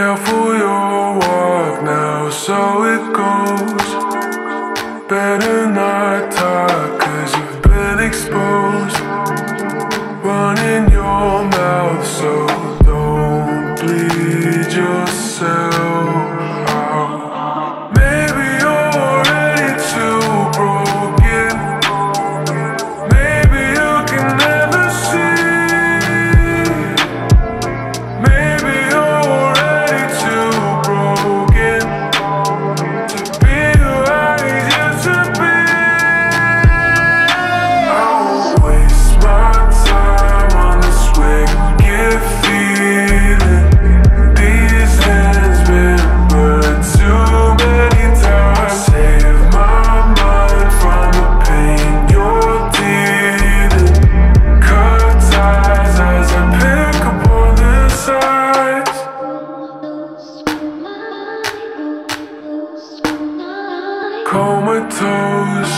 careful your walk now, so it goes. Better not talk, cause you've been exposed. Running your mouth so toes.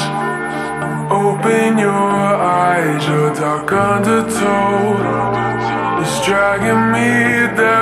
Open your eyes, your dark undertow. Is dragging me down.